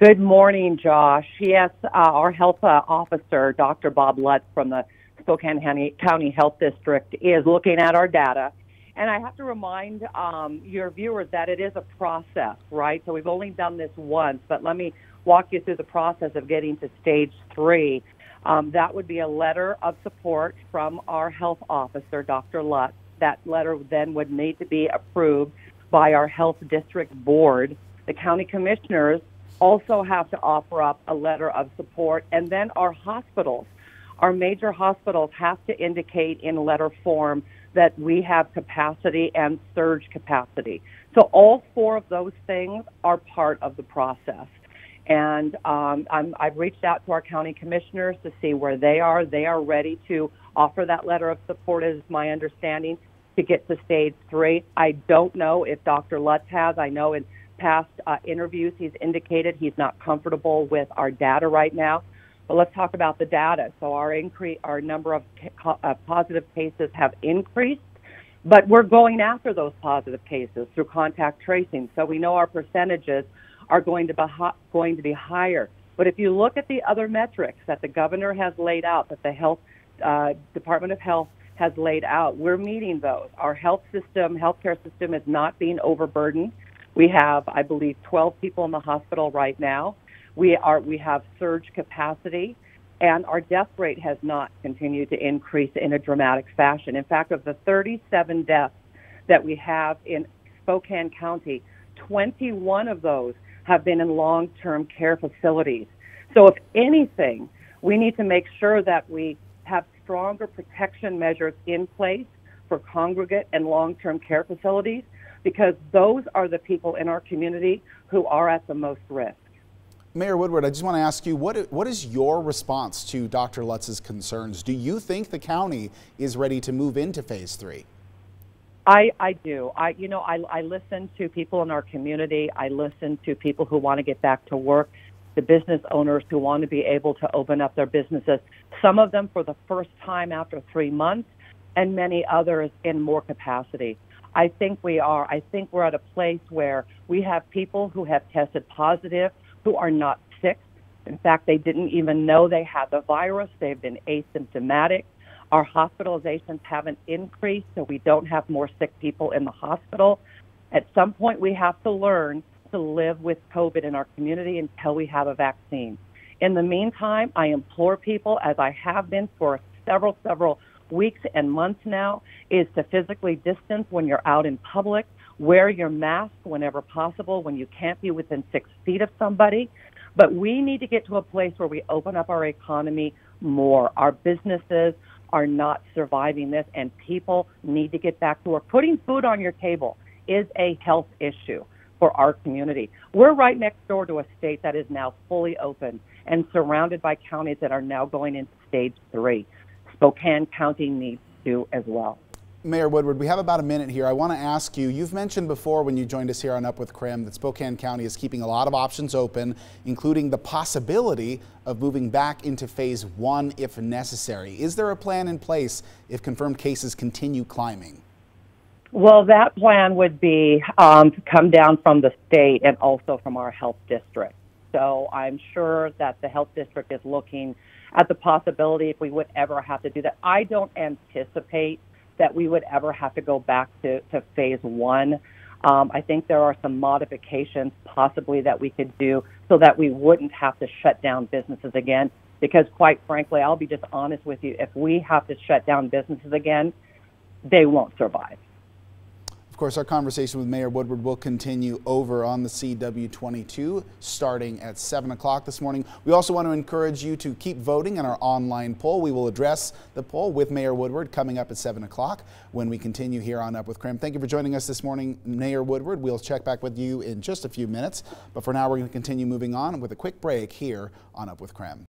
Good morning, Josh. Yes, uh, our health uh, officer, Dr. Bob Lutz from the Spokane County, Health District, is looking at our data. And I have to remind um, your viewers that it is a process, right? So we've only done this once, but let me walk you through the process of getting to stage three. Um, that would be a letter of support from our health officer, Dr. Lutz. That letter then would need to be approved by our health district board. The county commissioners also have to offer up a letter of support, and then our hospitals, our major hospitals have to indicate in letter form that we have capacity and surge capacity. So all four of those things are part of the process. And um, i have reached out to our county commissioners to see where they are. They are ready to offer that letter of support, is my understanding, to get to stage three. I don't know if Dr. Lutz has. I know in past uh, interviews he's indicated he's not comfortable with our data right now. But let's talk about the data. So our increase, our number of ca- uh, positive cases have increased, but we're going after those positive cases through contact tracing. So we know our percentages are going to be ho- going to be higher. But if you look at the other metrics that the governor has laid out, that the health uh, Department of Health has laid out, we're meeting those. Our health system, healthcare system, is not being overburdened. We have, I believe, 12 people in the hospital right now. We are we have surge capacity, and our death rate has not continued to increase in a dramatic fashion. In fact, of the 37 deaths that we have in Spokane County, 21 of those have been in long-term care facilities. So, if anything, we need to make sure that we have stronger protection measures in place for congregate and long-term care facilities because those are the people in our community who are at the most risk. Mayor Woodward, I just want to ask you, what, what is your response to Dr. Lutz's concerns? Do you think the county is ready to move into phase three? I, I do. I, you know, I, I listen to people in our community. I listen to people who want to get back to work, the business owners who want to be able to open up their businesses, some of them for the first time after three months, and many others in more capacity. I think we are. I think we're at a place where we have people who have tested positive who are not sick. In fact, they didn't even know they had the virus. They've been asymptomatic. Our hospitalizations haven't increased, so we don't have more sick people in the hospital. At some point, we have to learn to live with COVID in our community until we have a vaccine. In the meantime, I implore people, as I have been for several, several weeks and months now, is to physically distance when you're out in public, wear your mask whenever possible when you can't be within six feet of somebody. But we need to get to a place where we open up our economy more. Our businesses are not surviving this, and people need to get back to work. Putting food on your table is a health issue for our community. We're right next door to a state that is now fully open and surrounded by counties that are now going into stage three. Spokane County needs to as well. Mayor Woodward, we have about a minute here. I want to ask you, you've mentioned before when you joined us here on Up with KREM that Spokane County is keeping a lot of options open, including the possibility of moving back into phase one if necessary. Is there a plan in place if confirmed cases continue climbing? Well, that plan would be um, to come down from the state and also from our health district. So I'm sure that the health district is looking at the possibility if we would ever have to do that. I don't anticipate that we would ever have to go back to, to phase one. Um, I think there are some modifications possibly that we could do so that we wouldn't have to shut down businesses again. Because quite frankly, I'll be just honest with you, if we have to shut down businesses again, they won't survive. Of course, our conversation with Mayor Woodward will continue over on the CW22 starting at 7 o'clock this morning. We also want to encourage you to keep voting in our online poll. We will address the poll with Mayor Woodward coming up at 7 o'clock when we continue here on Up with KREM. Thank you for joining us this morning, Mayor Woodward. We'll check back with you in just a few minutes. But for now, we're going to continue moving on with a quick break here on Up with KREM.